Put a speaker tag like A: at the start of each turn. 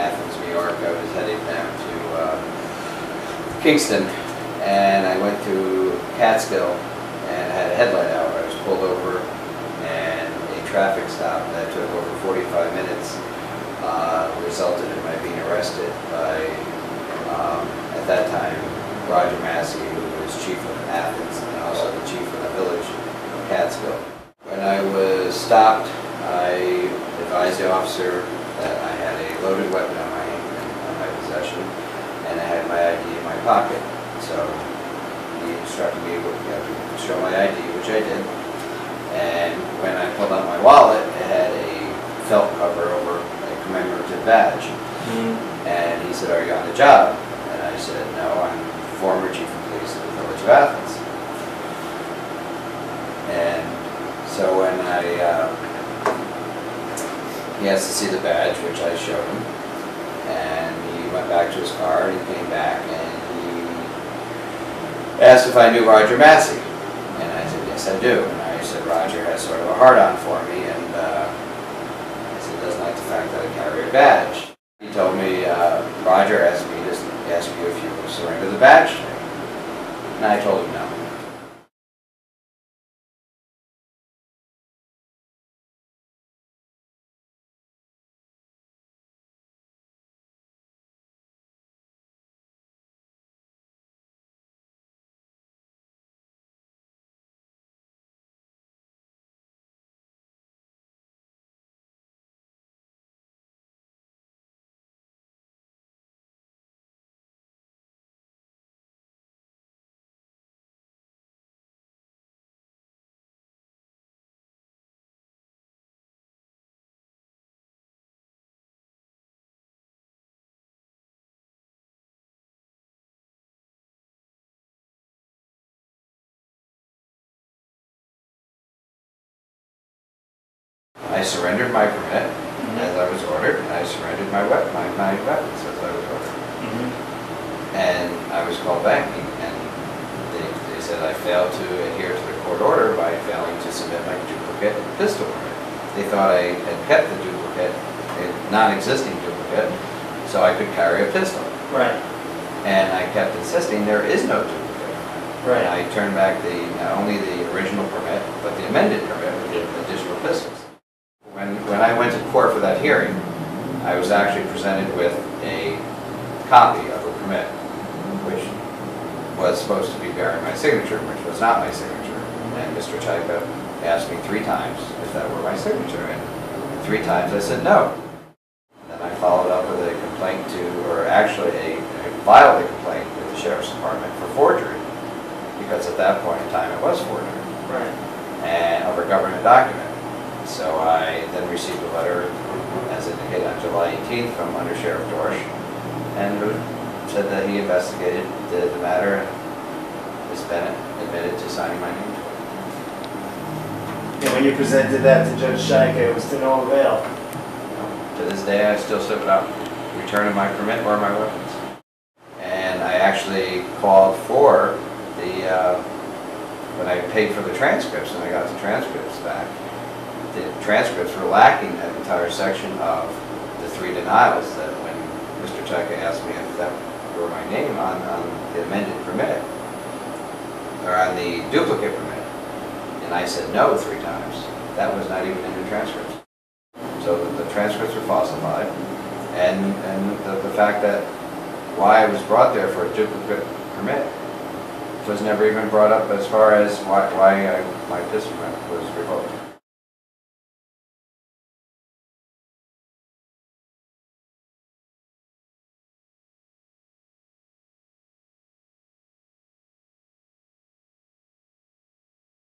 A: Athens, New York. I was heading down to uh, Kingston, and I went to Catskill and had a headlight out. I was pulled over, and a traffic stop that took over 45 minutes uh, resulted in my being arrested by, um, at that time, Roger Massey, who was chief of Athens and also the chief of the village of Catskill. When I was stopped, I advised the officer that I loaded weapon on my, on my possession, and I had my ID in my pocket. So he instructed me you know, to show my ID, which I did. And when I pulled out my wallet, it had a felt cover over a commemorative badge. And he said, are you on the job? And I said, no, I'm former chief of police of the village of Athens. And so when I, uh, he has to see the badge, which I showed him, and he went back to his car, and he came back, and he asked if I knew Roger Massey. And I said, yes, I do. And I said, Roger has sort of a hard-on for me, and uh, I said, doesn't like the fact that I carry a badge. He told me, uh, Roger asked me to ask you if you surrender the badge. And I told him no. I surrendered my permit mm-hmm. as I was ordered, and I surrendered my weapon, my, my weapons as I was ordered. Mm-hmm. And I was called back, and they, they said I failed to adhere to the court order by failing to submit my duplicate pistol permit. They thought I had kept the duplicate, a non-existing duplicate, so I could carry a pistol.
B: Right,
A: And I kept insisting there is no duplicate. And
B: right.
A: I turned back the, not only the original permit, but the amended permit with the additional pistols. When, when I went to court for that hearing, I was actually presented with a copy of a permit, which was supposed to be bearing my signature, which was not my signature. And Mr. Czajka asked me three times if that were my signature, and three times I said no. Then I followed up with a complaint to, or actually a, I filed a complaint with the sheriff's department for forgery, because at that point in time it was forgery
B: Right.
A: and of a government document. So I then received a letter, as indicated on July 18th, from Under Sheriff Dorsch, and who said that he investigated the, the matter and Ms. Bennett admitted to signing my name.
B: And when you presented that to Judge Czajka, it was to no avail.
A: To this day, I still sit without returning my permit or my weapons. And I actually called for the, uh, when I paid for the transcripts, and I got the transcripts back, the transcripts were lacking that entire section of the three denials that when Mr. Czajka asked me if that were my name on, on the amended permit, or on the duplicate permit, and I said no three times, that was not even in the transcripts. So the transcripts were falsified, and, and the, the fact that why I was brought there for a duplicate permit was never even brought up as far as why, why I, my permit was revoked.